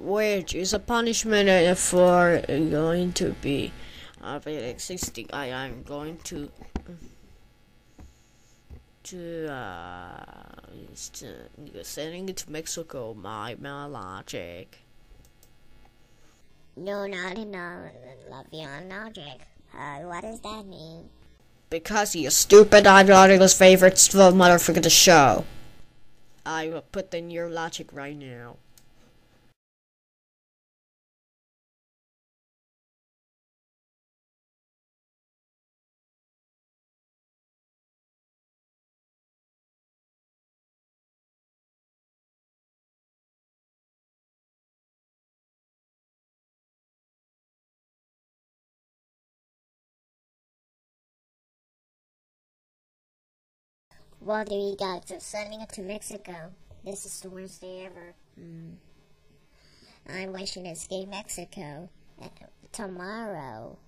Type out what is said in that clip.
which is a punishment for going to be uh, existing. I am going to to uh, sending it to Mexico. My my logic. No, not enough. Lavion logic. Uh, what does that mean? Because he is stupid, I'm not his favorite motherfucker to show. I will put in your logic right now. Well, there you go. So sending it to Mexico. This is the worst day ever. Mm. I'm wishing to escape Mexico uh, tomorrow.